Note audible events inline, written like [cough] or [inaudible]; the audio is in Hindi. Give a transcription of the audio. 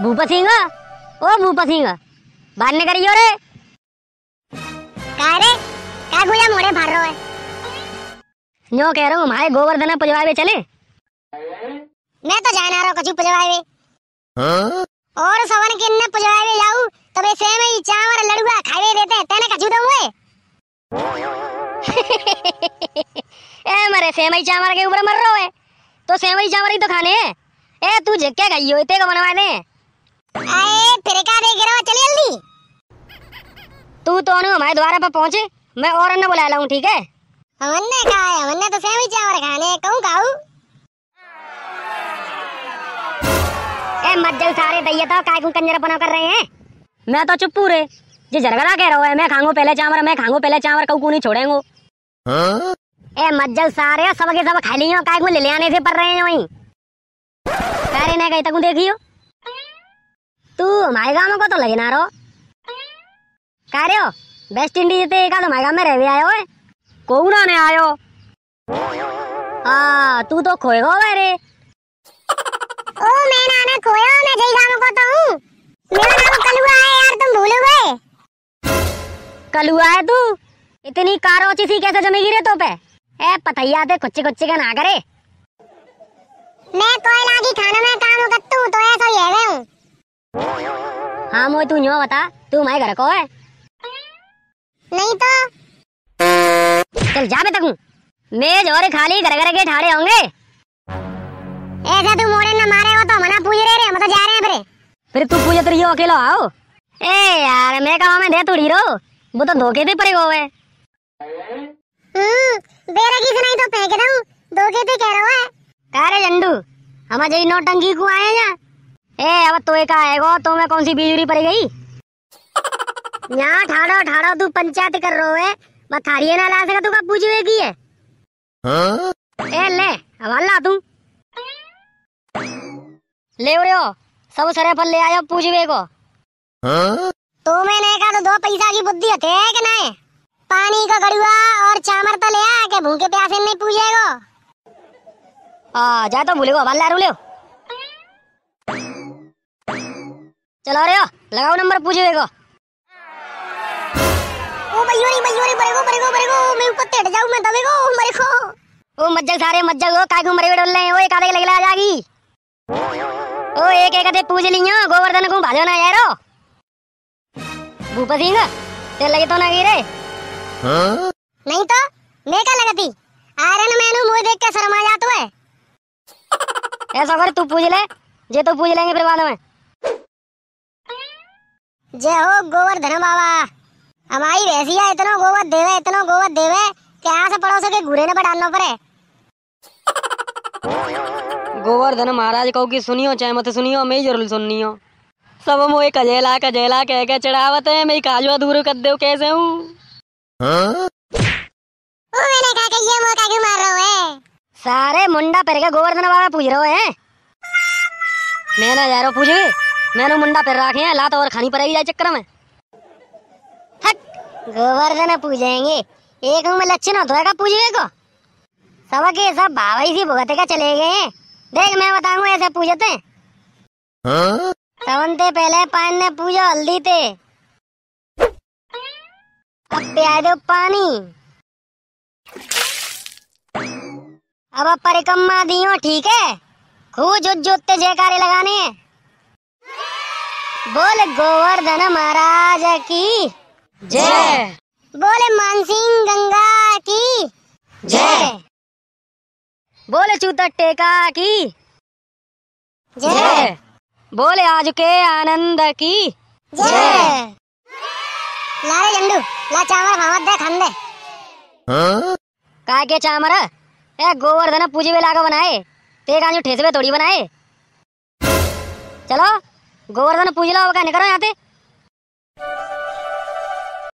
भूपा सिंह ओ भूपा सिंह बाहर ने करियो रे। का रे? का गुया मोड़े भर रहो है? न्यो कह रहा हूँ हमारे गोवर्धन पुजवावे चले। मैं तो जाना रहा कछु पुजवावे और सवन के न पुजवावे जाऊ तबे सेवई चावल लड़ुआ खावे देते तेने कछु दऊं वे [laughs] ए मरे सेवई चावल के ऊपर मर रहा है तो सेवई चावल ही तो खाने हैं। ए तू झक्के गई हो इतने को बनवा फिर का देख रहा चल जल्दी। तू तो अनु हमारे द्वारा पर पहुँचे मैं और अन्य बुला लाऊं ठीक है? हमने कहा है हमने तो सेवई चावल खाने हैं, कहूँ खाऊ? ए मज्जल सारे दैया तो काय को कंजरपना कर रहे हैं? मैं तो चुप पूरे जे झरगड़ा कह रहा है मैं खाऊँगा पहले चावल मैं खाऊँगा पहले चावल कहूँ को नहीं छोड़ेंगे? ए मज्जल सारे सब के सब खा लियो काय को ले ले आने से पर रहे हैं वहीं? सारे ने कहीं तक देखियो तू हमारे गाँव को तो लगे ना रो का रे हो वेस्ट इंडीज ते का तो हमारे गाँव में रह भी आयो है? कोना ने आयो। हाँ तू तो खोएगा रे। ओ मैं नाना खोया मैं जय गाँव को तो हूँ। मेरा नाम कलुआ है यार तुम भूल गए। कलुआ है तू? इतनी कारोची सी कैसे जमेगी रे तो पे ए पथैया ते कुच्चे कुच्चे का ना करे मैं कोयला की खाना में काम करता हूँ तो ऐसा ही है मैं हूँ। हाँ मोई तू न्यो बता तू हमारे घर को है? नहीं तो। चल जा बे तक मेज और खाली घर घर के ठाड़े होंगे। ऐसा तू मोड़े न मारे हो तो मना पूछ रहे रे हम तो जा रहे हैं फिर। फिर तू पूछत रही हो अकेला आओ। ए यार मैं कहा मैं दे तोड़ी रो? वो तो धोखे दे पड़ेगा हुए हम्म बेरा की सुनाई तो फेंक दूँ। धोखे पे कह रहा है। कह रे जंडू हम जई नौटंकी को आए ए अब तो एक आएगो तो मैं कौन सी बिजली पड़ गई? यहाँ ठाड़ो ठाड़ो तू पंचायत कर रो है। बस थारिये ना ला सका तू का पूछवे की है? ए ले अब ला तू। ले रे हो सब सरे फल ले आयो पूछवे को? तो मैंने कहा तो दो पैसा की बुद्धि हते है कि नहीं? पानी का गड़ुआ और चामर तो ले आ के भूखे प्यासे नहीं पूछेगो। आ जा तो भूले को हवाला रू ले चलो रे हो? लगाओ नंबर पूछवे को ओ मैं ऊपर टेट जाऊँ मैं दबेगो मरे को ओ सारे मज्जल हो काय को मरे डोल ले ओ एक आधे लगे आ जागी। ओ एक एक आधे पूछ लियो गोवर्धन को भाजो ना यारो। भूप सिंह ते लगे तो ना गिरे। नहीं तो मैं क्या लगती? आयरन मैन मुँह देख के शर्मा जातो है। ऐसा कर तू पूछ ले जे तो पूछ लेंगे फिर बाद में। जय हो गोवर्धन बाबा। हमारी भैंसिया इतना गोबर देवे इतना गोबर देवे कि आस पड़ोस के घूरे न बढ़ाना पड़े। गोवर्धन महाराज कहो कि सुनियो चाहे मत सुनियो मैं ही ज़रूर सुननी हो सब मोए कजेला कजेला कह के चढ़ावत है मैं काजवा दूर कर दे कैसे हूँ? ओ मैंने कहा कि ये मौका क्यों मार रहे हो है सारे मुंडा पर के गोवर्धन बाबा पूछ रहे हैं मैं ना जा रहा पूछे। मैंने मुंडा पर रखे हैं, लात और खानी पड़ेगी चक्कर में। गोवर्धन पूजेंगे। एक में लक्षण होता है पूछे को। सब के सब भाई सी भुगत का चले गए हैं। देख, मैं बताऊँगा ऐसे पूछते हैं सवनते पहले पान ने पूजा, हल्दी ते अब प्यार दो पानी। अब परिक्रमा दियो, ठीक है? खूब जुट जुटते जयकारे लगाने हैं। बोल गोवर्धन महाराज की। जय। बोले मानसिंह गंगा की। जय। बोले चूतर टेका की। जय। बोले आज के आनंद की। जय। ला रे जंडू ला चावल भावत दे खंदे काय के चामर? ए गोवर्धन पूजे वे लागा बनाए। ते गांजू ठेसवे थोड़ी बनाए। चलो। गोवर्धन पूजला होगा निकलो यहाँ पे?